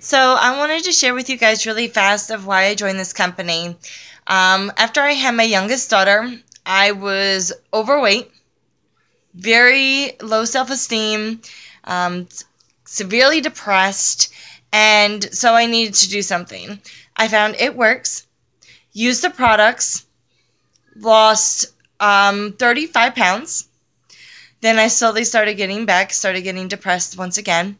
So I wanted to share with you guys really fast of why I joined this company. Um, after I had my youngest daughter, I was overweight, very low self-esteem, um, severely depressed, and so I needed to do something. I found It Works, used the products, lost um, 35 pounds. Then I slowly started getting back, started getting depressed once again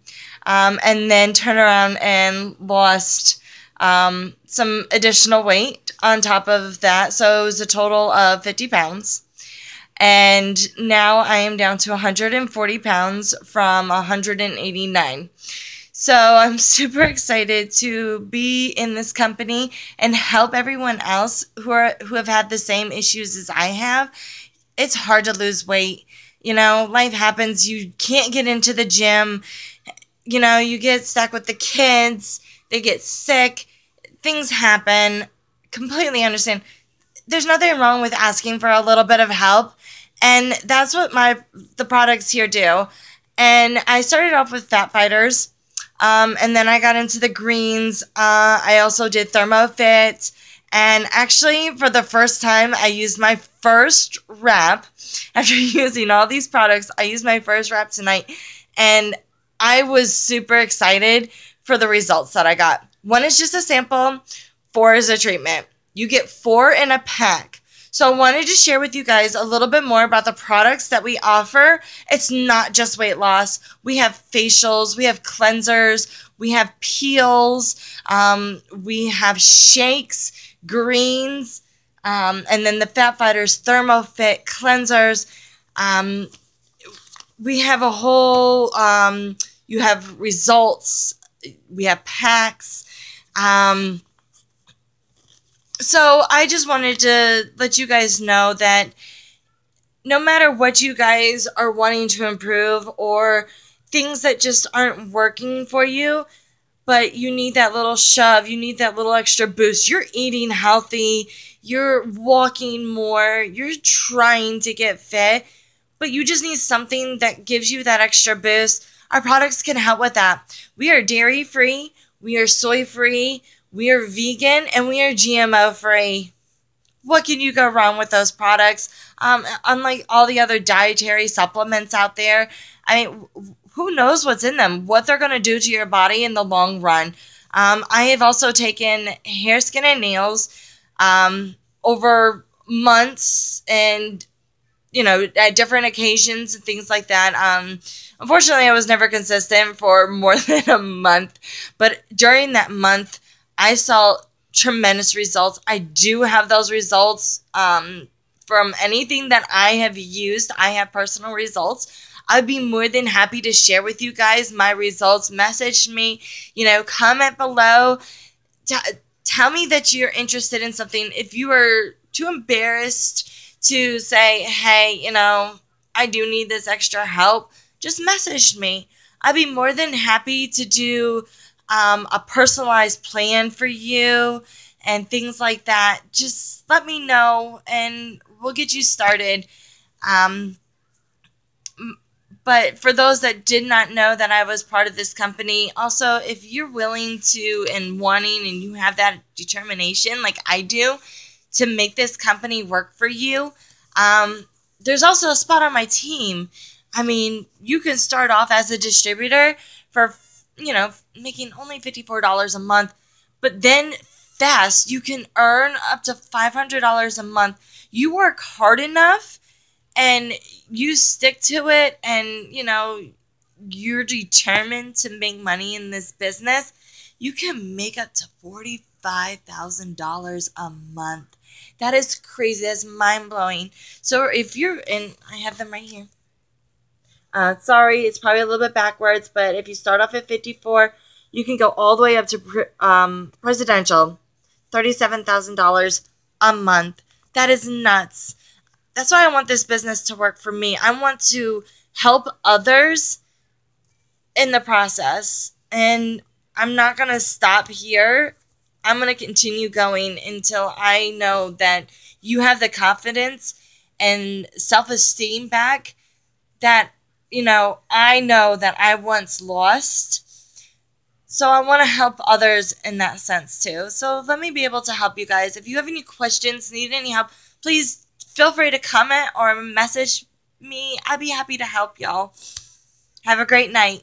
um, and then turn around and lost um, some additional weight on top of that. So it was a total of 50 pounds. And now I am down to 140 pounds from 189. So I'm super excited to be in this company and help everyone else who are who have had the same issues as I have. It's hard to lose weight. You know, life happens. You can't get into the gym you know, you get stuck with the kids, they get sick, things happen. Completely understand. There's nothing wrong with asking for a little bit of help, and that's what my the products here do. And I started off with Fat Fighters, um, and then I got into the greens. Uh, I also did ThermoFit, and actually, for the first time, I used my first wrap. After using all these products, I used my first wrap tonight, and I was super excited for the results that I got. One is just a sample, four is a treatment. You get four in a pack. So I wanted to share with you guys a little bit more about the products that we offer. It's not just weight loss. We have facials, we have cleansers, we have peels, um, we have shakes, greens, um, and then the Fat Fighters ThermoFit cleansers. Um, we have a whole um, you have results we have packs um, so i just wanted to let you guys know that no matter what you guys are wanting to improve or things that just aren't working for you but you need that little shove you need that little extra boost you're eating healthy you're walking more you're trying to get fit but you just need something that gives you that extra boost. Our products can help with that. We are dairy free, we are soy free, we are vegan, and we are GMO free. What can you go wrong with those products? Um, unlike all the other dietary supplements out there, I mean, who knows what's in them, what they're going to do to your body in the long run. Um, I have also taken hair, skin, and nails um, over months and you know, at different occasions and things like that. Um, unfortunately, I was never consistent for more than a month, but during that month, I saw tremendous results. I do have those results um, from anything that I have used. I have personal results. I'd be more than happy to share with you guys my results. Message me, you know, comment below. T- tell me that you're interested in something. If you are too embarrassed to say, hey, you know, I do need this extra help, just message me. I'd be more than happy to do um, a personalized plan for you and things like that. Just let me know and we'll get you started. Um, but for those that did not know that I was part of this company, also, if you're willing to and wanting and you have that determination like I do, to make this company work for you. Um, there's also a spot on my team. I mean, you can start off as a distributor for, you know, making only $54 a month, but then fast, you can earn up to $500 a month. You work hard enough and you stick to it and, you know, you're determined to make money in this business, you can make up to $45,000 a month. That is crazy. That's mind blowing. So if you're, and I have them right here. Uh, sorry, it's probably a little bit backwards, but if you start off at 54, you can go all the way up to um, presidential, $37,000 a month. That is nuts. That's why I want this business to work for me. I want to help others in the process. And I'm not going to stop here. I'm going to continue going until I know that you have the confidence and self esteem back that, you know, I know that I once lost. So I want to help others in that sense too. So let me be able to help you guys. If you have any questions, need any help, please feel free to comment or message me. I'd be happy to help y'all. Have a great night.